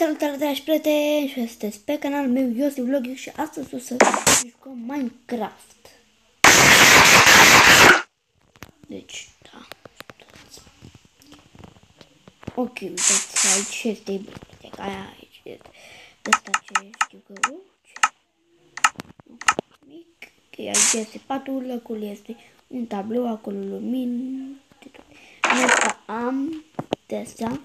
Salutare dragi prieteni și sunteți pe canalul meu Iosif Vlogic și astăzi o să jucăm Minecraft. Deci, da. Ok, uitați, aici este biblioteca aia, aici este ăsta ce știu că... Uh, ce? Mic. Ok, aici este patul, acolo este un tablou, acolo lumini. În ăsta am de astea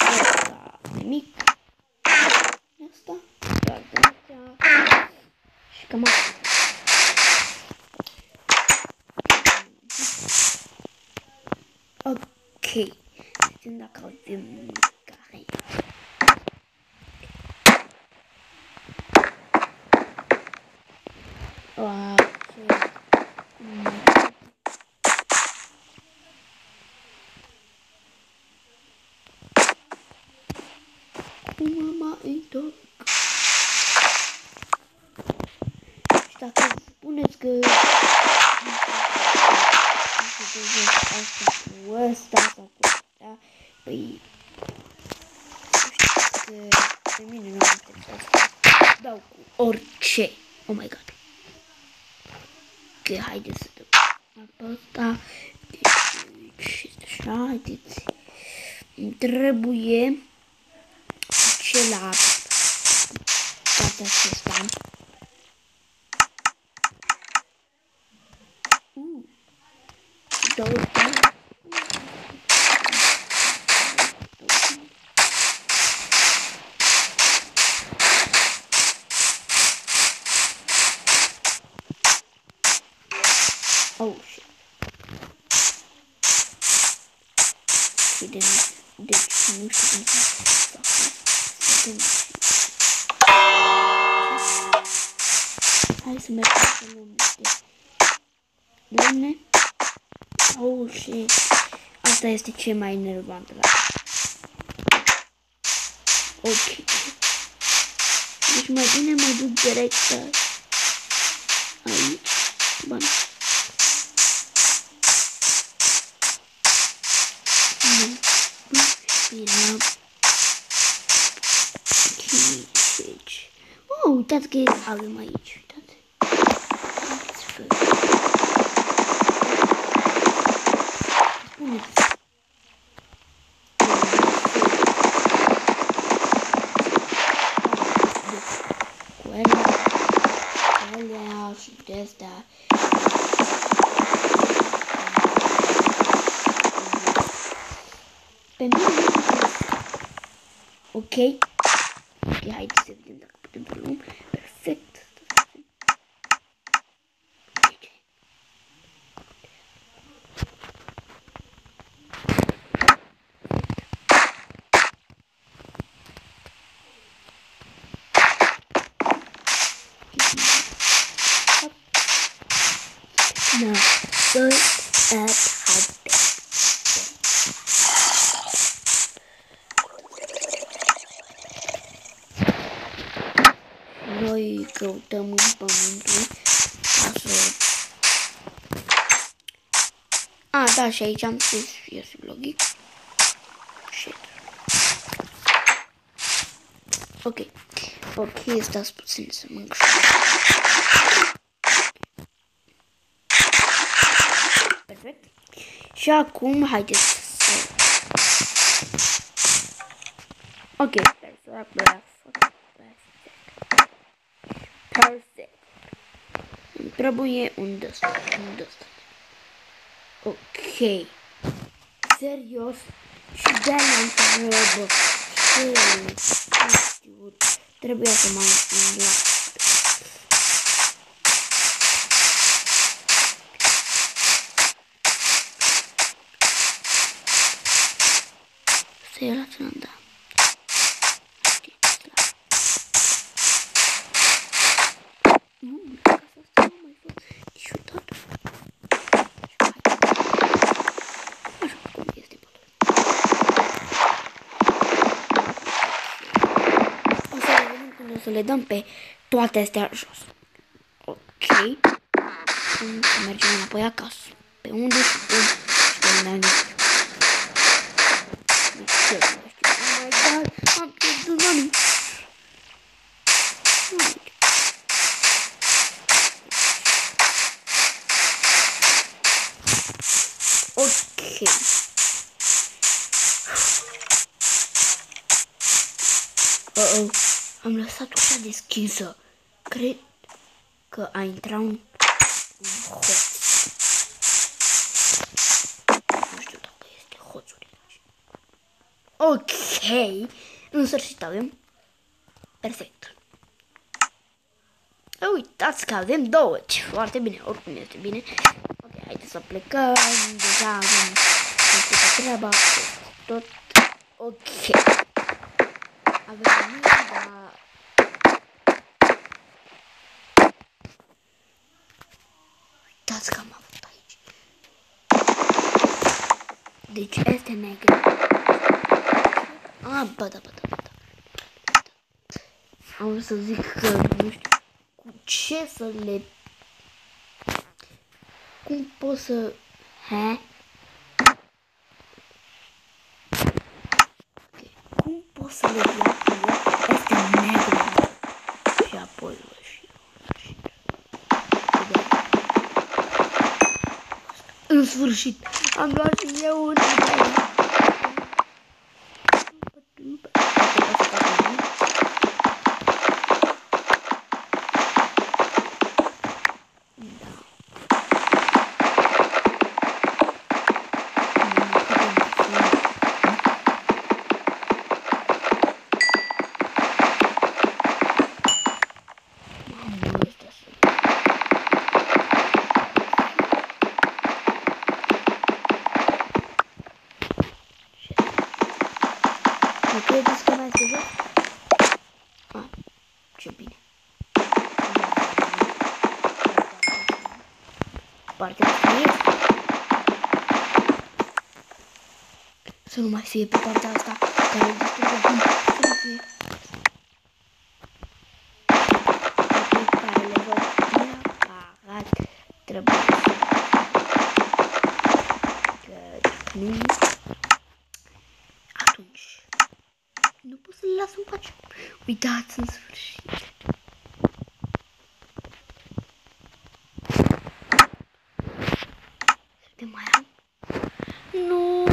asta nimic. Asta, doar de astea. Și cam asta. Ok. Vedem dacă avem mama întorc. Și dacă spuneți că asta cu ăsta sau cu ăsta, păi știți că pe mine nu mă interesează. Dau cu orice. Oh my god. Ok, haideți să dăm pe ăsta. Deci, este așa, haideți. Îmi trebuie acela toate acestea. Uh, două Oh shit. Și de, deci nu știu cum să fac. Hai să mergem să luăm niște lemne. Oh, și asta este ce mai enervant la Ok. Deci mai bine mă duc direct aici. Bun. Bine. Oh, uitați că avem aici, uitați. Spuneți. Cu alea, cu alea și de astea. Pe mine Ok. Ok, haideți să vedem dacă putem să luăm. Perfect. Now, first at high Noi căutăm în pământul ca să... A, da, și aici am scris și eu logic. Shit. Ok. Ok, stați puțin să mănânc Perfect. Și acum, haideți să... Ok, stai să fac Perfect. Îmi trebuie un dăsta, un dăsta. Ok. Serios? Și de-aia am trebă. Nu știu. Trebuia să mă la... Să-i arăt da. să le dăm pe toate astea jos. Ok. Acum să mergem înapoi acasă. Pe unde și cum? Și pe unde kill him. Oh my god, I'm getting the money. Okay. Uh-oh, am lăsat ușa deschisă. Cred că a intrat un... un Ok. În sfârșit avem. Perfect. Uitați că avem două. Foarte bine. Oricum este bine. Ok, haideți să plecăm. Deja avem toată treaba. Tot. Ok. Avem nimic, dar... Uitați că am avut aici. Deci este negru. Ah, bă, da, bă, da, bă, da. Am vrut să zic că nu știu cu ce să le... Cum pot să... He? Okay. Cum pot să le iau cu ea? Este negru. Și apoi vă și... În sfârșit, am luat și eu un credeți că mai este joc? Ah, ce bine. Partea asta este. Să nu mai fie pe partea asta care distrugă acum. Să nu fie. Pe care le văd neapărat trebuie să... Că dacă nu... Nu pot să le las în pace. Uitați în sfârșit. Să mai am. Nu,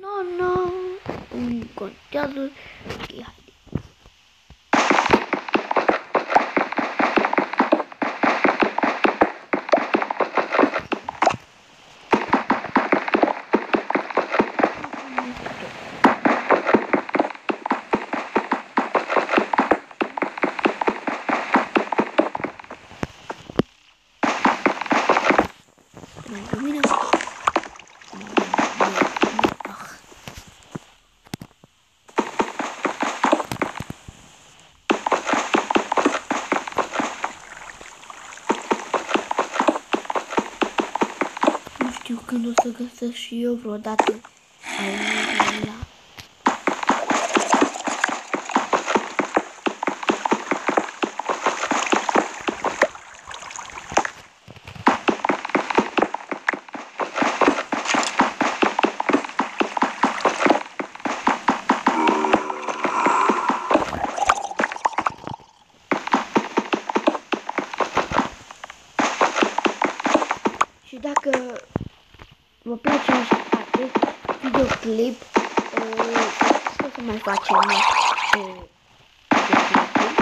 nu, nu. Nu contează. Ok, hai. Pentru mine Ah. Nu știu când o să găsesc și eu vreodată. aici la Și dacă vă place acest videoclip, uh, o să mai facem uh, videoclipuri.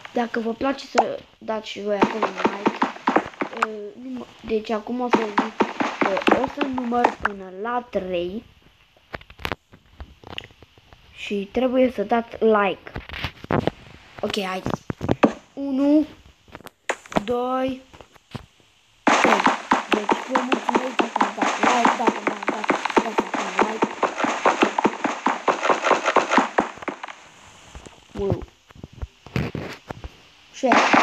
Și dacă vă place să dați și voi acolo un like, uh, deci acum o să zic că o să număr până la 3 și trebuie să dați like. Ok, haideți. 1, 2, deci vă mulțumesc dacă mi-ați dat like, dacă mi-ați dat, dați un like. Wow. Share.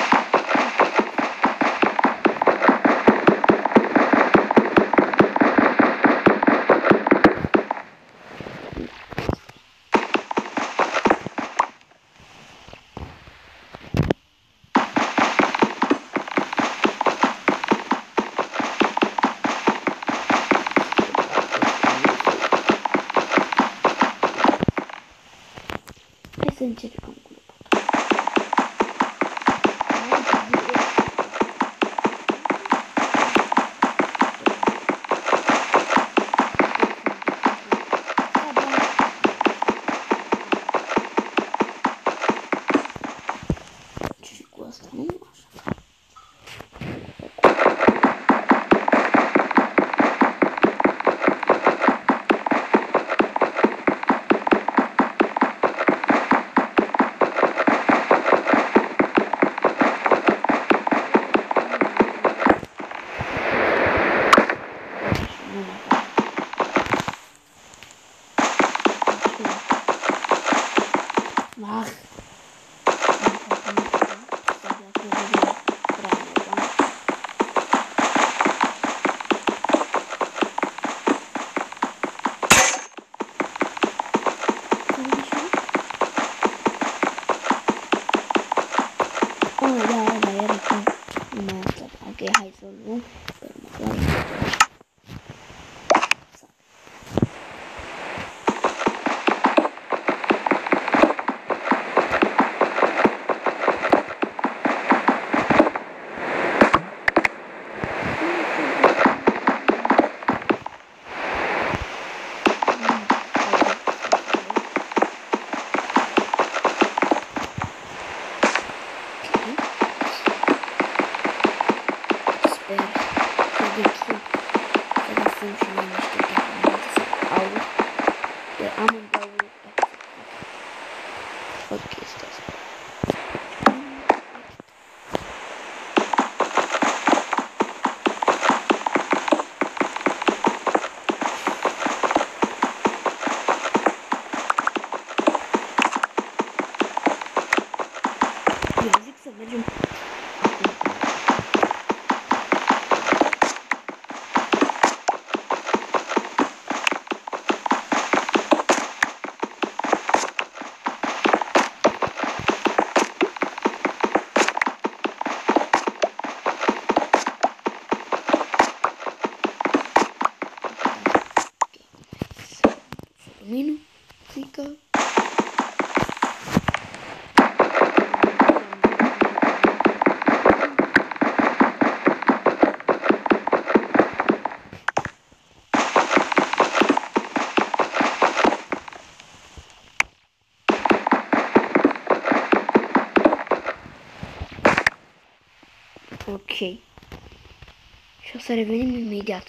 Să revenim imediat.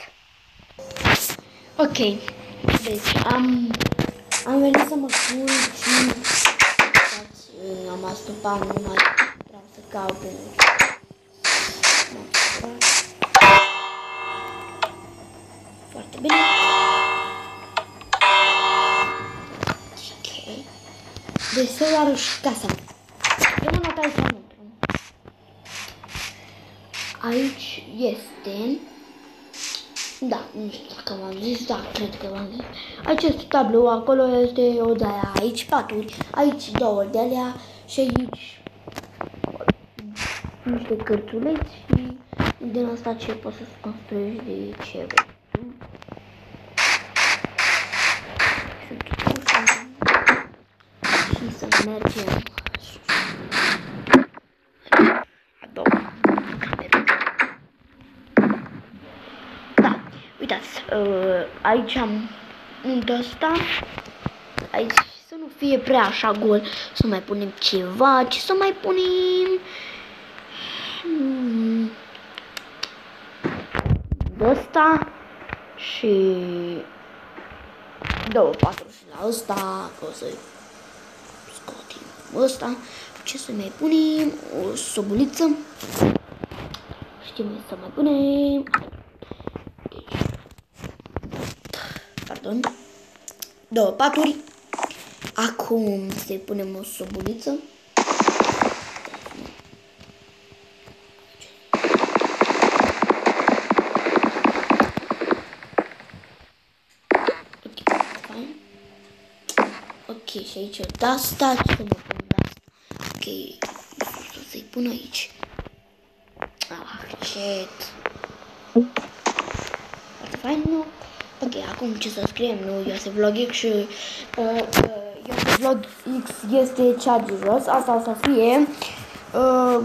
Ok. Deci am, am venit să mă culc și uitați, am astupat, nu mai vreau să caut pe M-am săturat. Foarte bine. Ok. Deci să iarăși casa. Eu mă not aici înăuntru. Aici este da, nu știu dacă v-am zis, da, cred că v-am zis. Aici este tablou, acolo este o de aia, aici paturi, aici două de alea și aici niște cărțuleți și din asta ce poți să construiești de ce vrei tu. Sunt ușa și să mergem sus. A doua cameră. Da, uitați, uh, aici am unde ăsta, aici să nu fie prea așa gol, să mai punem ceva, ci să mai punem? Hmm, ăsta și două patru și la ăsta, că o să scoatem ăsta, ce să mai punem, o sobuliță, știm să mai punem, pardon, două paturi. Acum să-i punem o sobuliță. Ok, fain. Ok, și aici o de asta, ce să mă pun de asta? Ok, o să-i pun aici. Ah, shit. Foarte fain, nu? Ok, acum ce să scriem, nu? Iosef Vlog X și uh, uh, Iosef Vlog X este cea de jos. Asta o să fie uh,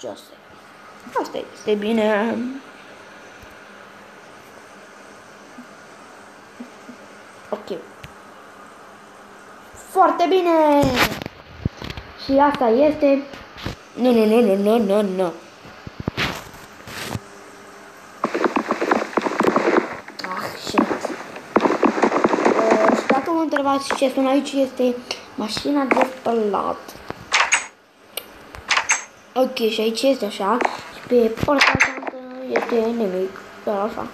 Joseph. Asta este bine. Ok. Foarte bine! Și asta este... Nu, nu, nu, nu, nu, nu, nu. Ah, shit. Uh, și dacă mă întrebați ce sunt aici, este mașina de spălat. Ok, și aici este așa. Și pe partea asta este nimic. Doar așa.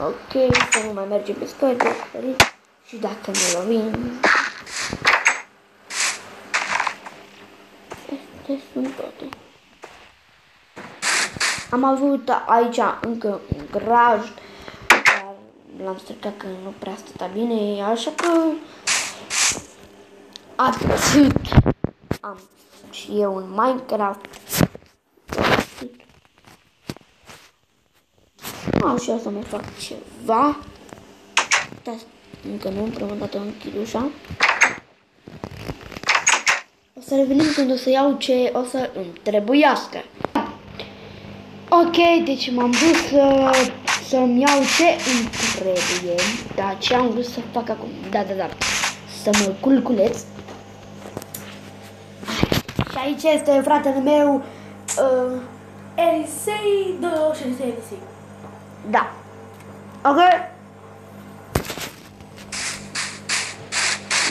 Ok, să nu mai mergem pe scări, pe scări. Și dacă ne lovim... Astea sunt toate. Am avut aici încă un graj, dar l-am stricat că nu prea stătea bine, așa că atât am și eu în Minecraft. Atât. Așa să mai fac ceva. Da, încă nu, prima dată închid ușa. O să revenim când o să iau ce o să îmi trebuiască. Ok, deci m-am dus să, să-mi iau ce îmi trebuie. Da, ce am vrut să fac acum? Da, da, da. Să mă culculeț. Și aici este fratele meu. Uh, Elisei, da, și Elisei, Elisei. da. Ok.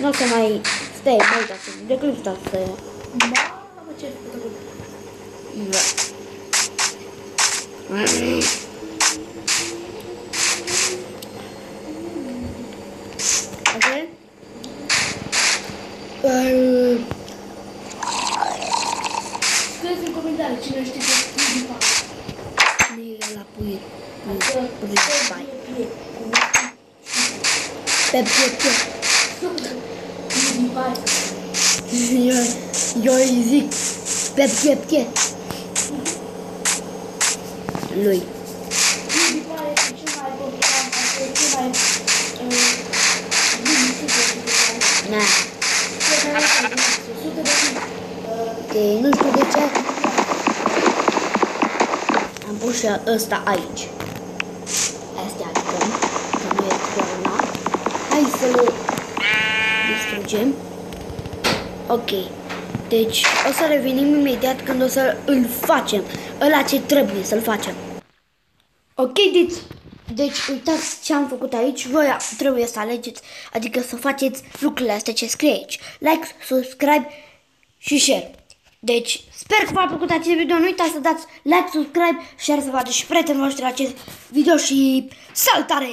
Nu o să mai stai, mai uitați, de când stați să... Mamă, ce făcut. Da. Ok? Uh, Scrieți în comentarii cine știe ce PewDiePie. cine e la pui? Adică, PewDiePie. PewDiePie. Pe pe pe. PewDiePie. Eu, eu îi zic pe pe pe. Lui. PewDiePie este cel mai popular, este cel mai uh, bun youtuber de pe planetă. Na. Cel mai mult de sute de mii. Uh, Ok, nu știu de ce. Am pus și ăsta aici. Astea adică, că nu e corona. Hai să le distrugem. Ok. Deci o să revenim imediat când o să îl facem. Ăla ce trebuie să-l facem. Ok, deci, deci uitați ce am făcut aici. Voi trebuie să alegeți, adică să faceți lucrurile astea ce scrie aici. Like, subscribe și share. Deci, sper că v-a plăcut acest video. Nu uitați să dați like, subscribe, share să faceți și prietenii voștri acest video și salutare!